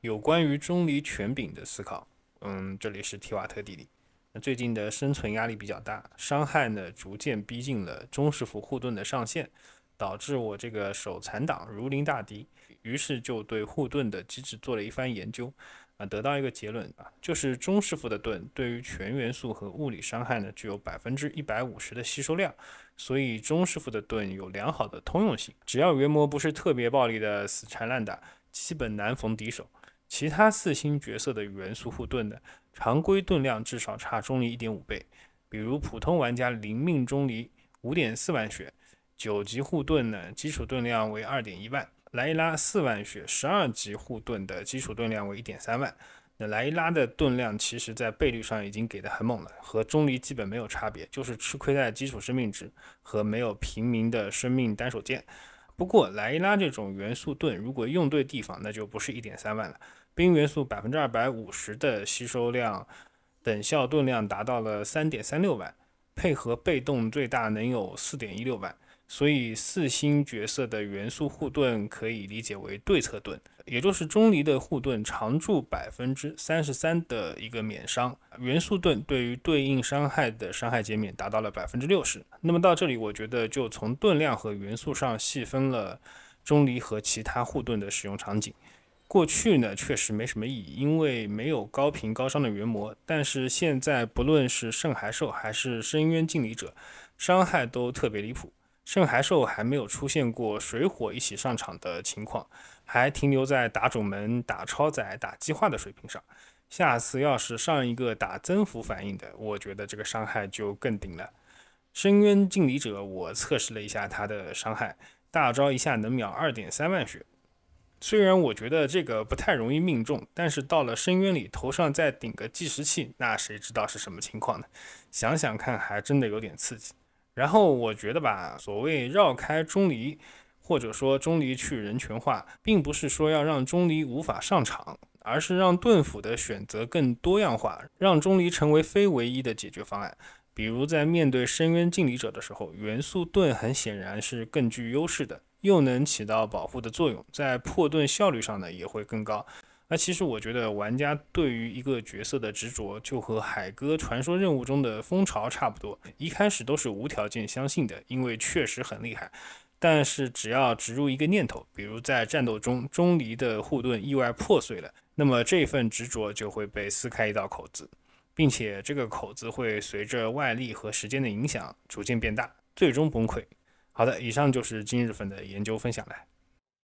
有关于钟离权柄的思考。嗯，这里是提瓦特弟弟。那最近的生存压力比较大，伤害呢逐渐逼近了钟师傅护盾的上限，导致我这个手残党如临大敌。于是就对护盾的机制做了一番研究，啊，得到一个结论啊，就是钟师傅的盾对于全元素和物理伤害呢具有百分之一百五十的吸收量，所以钟师傅的盾有良好的通用性，只要原模不是特别暴力的死缠烂打，基本难逢敌手。其他四星角色的元素护盾呢，常规盾量至少差钟离一点五倍，比如普通玩家零命钟离五点四万血，九级护盾呢基础盾量为二点一万。莱伊拉四万血，十二级护盾的基础盾量为一点三万。那莱伊拉的盾量其实在倍率上已经给的很猛了，和钟离基本没有差别，就是吃亏在基础生命值和没有平民的生命单手剑。不过莱伊拉这种元素盾，如果用对地方，那就不是一点三万了。冰元素百分之二百五十的吸收量，等效盾量达到了三点三六万，配合被动最大能有四点一六万。所以四星角色的元素护盾可以理解为对策盾，也就是钟离的护盾常驻百分之三十三的一个免伤，元素盾对于对应伤害的伤害减免达到了百分之六十。那么到这里，我觉得就从盾量和元素上细分了钟离和其他护盾的使用场景。过去呢确实没什么意义，因为没有高频高伤的原魔，但是现在不论是圣骸兽还是深渊敬礼者，伤害都特别离谱。圣骸兽还没有出现过水火一起上场的情况，还停留在打种门、打超载、打激化的水平上。下次要是上一个打增幅反应的，我觉得这个伤害就更顶了。深渊敬礼者，我测试了一下他的伤害，大招一下能秒二点三万血。虽然我觉得这个不太容易命中，但是到了深渊里头上再顶个计时器，那谁知道是什么情况呢？想想看，还真的有点刺激。然后我觉得吧，所谓绕开钟离，或者说钟离去人权化，并不是说要让钟离无法上场，而是让盾斧的选择更多样化，让钟离成为非唯一的解决方案。比如在面对深渊敬礼者的时候，元素盾很显然是更具优势的，又能起到保护的作用，在破盾效率上呢也会更高。那其实我觉得，玩家对于一个角色的执着，就和海哥传说任务中的蜂巢差不多，一开始都是无条件相信的，因为确实很厉害。但是只要植入一个念头，比如在战斗中钟离的护盾意外破碎了，那么这份执着就会被撕开一道口子，并且这个口子会随着外力和时间的影响逐渐变大，最终崩溃。好的，以上就是今日份的研究分享了。